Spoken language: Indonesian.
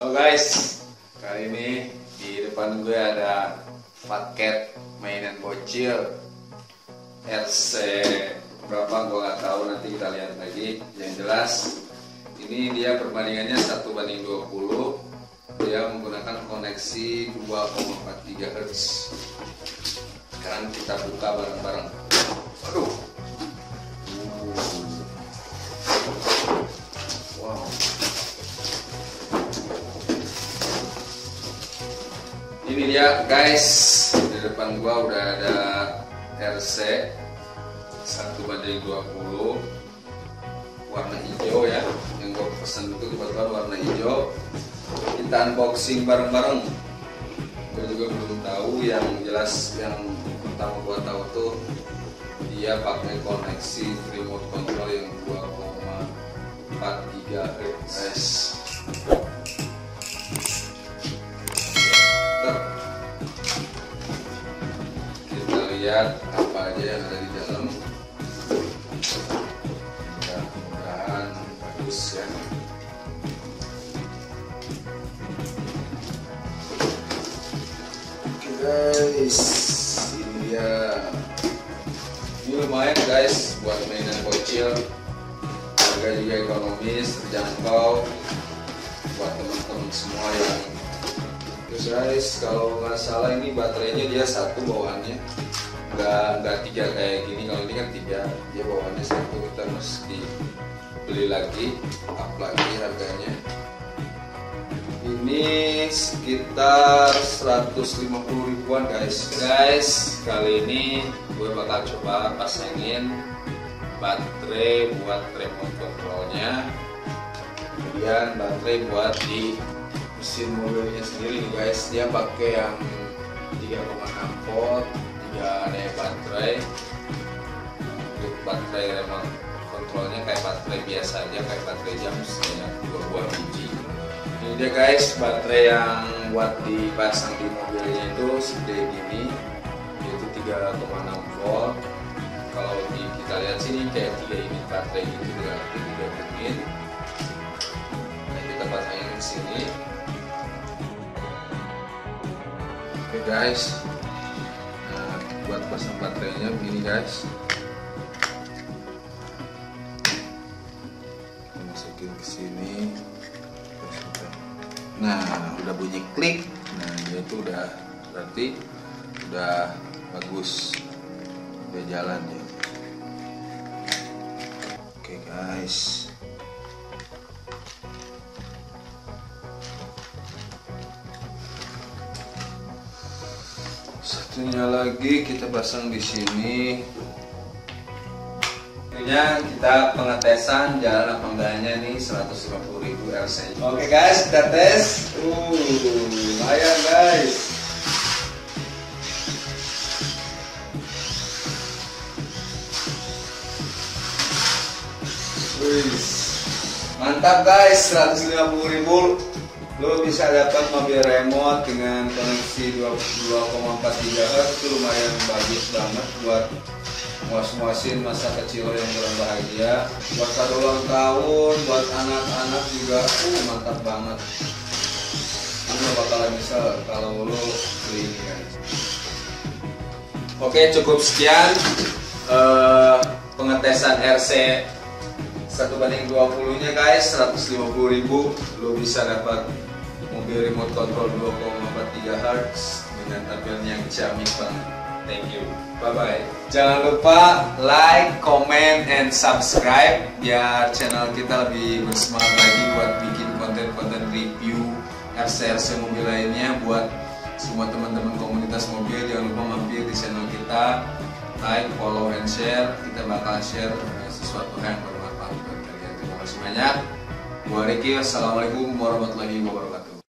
Halo guys, kali ini di depan gue ada paket mainan bocil RC berapa gue nggak tahu nanti kita lihat lagi. Yang jelas ini dia perbandingannya 1 banding 20 dia menggunakan koneksi 2,4 GHz. Sekarang kita buka bareng-bareng. Aduh. Ini dia guys, di depan gua udah ada RC 1 banding 20 warna hijau ya. Yang gua pesan itu kebetulan warna hijau. Kita unboxing bareng-bareng. Gue juga belum tahu yang jelas yang pertama gua tahu tuh dia pakai koneksi remote control yang 2,4 GHz. Lihat apa aja yang ada di dalam. Mudah-mudahan bagus ya. Oke guys. Ini dia ini lumayan guys buat mainan bocil. Harga juga ekonomis terjangkau buat teman-teman semua yang Terus guys, kalau nggak salah ini baterainya dia satu bawaannya, nggak nggak tiga kayak gini. Kalau ini kan tiga, dia bawaannya satu. Kita mesti beli lagi, up lagi harganya. Ini sekitar 150 ribuan guys. Guys, kali ini gue bakal coba pasangin baterai buat remote controlnya, kemudian baterai buat di mesin mobilnya sendiri guys dia pakai yang 3,6 volt 3 daya baterai. Untuk baterai remote kontrolnya kayak baterai biasa aja kayak baterai jam sebanyak dua buah biji. Ini dia guys baterai yang buat dipasang di mobilnya itu segede gini yaitu 3,6 volt. Kalau di, kita lihat sini kayak 3 unit baterai gitu berarti 3 unit. Nah kita pasangin di sini. Oke guys, buat pasang baterainya begini guys. Kita masukin ke sini. Nah, udah bunyi klik. Nah, dia itu udah berarti udah bagus, udah jalan ya. Oke guys. Satunya lagi kita pasang di sini. Ininya kita pengetesan jalan apa enggaknya nih 150.000 RC oke guys kita tes. Uh lumayan guys. Wih, mantap guys. 150.000 lo bisa dapat mobil remote dengan koneksi 2,4 GHz itu lumayan bagus banget buat muas-muasin masa kecil lo yang kurang bahagia. Buat kado ulang tahun buat anak-anak juga uh mantap banget. Lo bakalan bisa kalau lo beli ini kan. Oke cukup sekian uh, pengetesan RC satu banding 20 nya guys. 150 ribu lo bisa dapat mobil remote control 2,4 GHz dengan tampilan yang ciamik banget. Thank you. Bye bye. Jangan lupa like, comment, and subscribe biar channel kita lebih bersemangat lagi buat bikin konten-konten review RC-RC mobil lainnya buat semua teman-teman komunitas mobil jangan lupa mampir di channel kita like, follow, and share kita bakal share sesuatu yang bermanfaat buat kalian terima kasih banyak Riki, Assalamualaikum warahmatullahi wabarakatuh